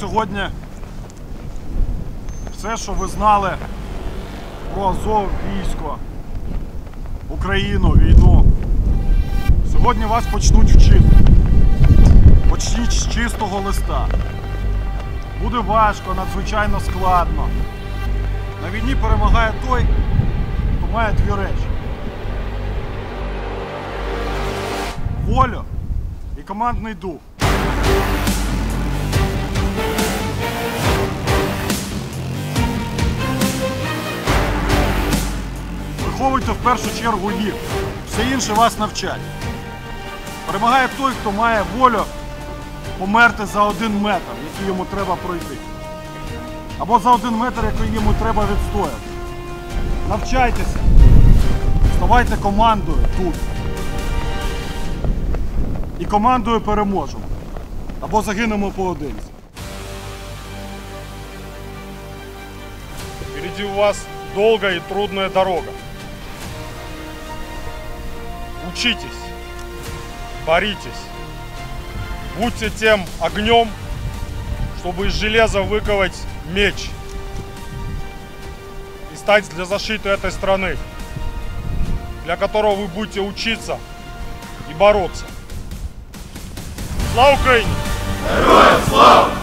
сьогодні все, що ви знали про Азов, військо, Україну, війну. Сьогодні вас почнуть вчити. Почніть з чистого листа. Буде важко, надзвичайно складно. На війні перемагає той, хто має дві речі. Волю і командний дух. Виховуйте в першу чергу їх. Все інше вас навчать. Перемагає той, хто має волю померти за один метр, який йому треба пройти. Або за один метр, який йому треба відстояти. Навчайтеся. Ставайте командою тут. І командою переможемо. Або загинемо поодинці. Впереди у вас долгая и трудная дорога. Учитесь, боритесь, будьте тем огнем, чтобы из железа выковать меч и стать для защиты этой страны, для которого вы будете учиться и бороться. Слава Украине! Героям слава!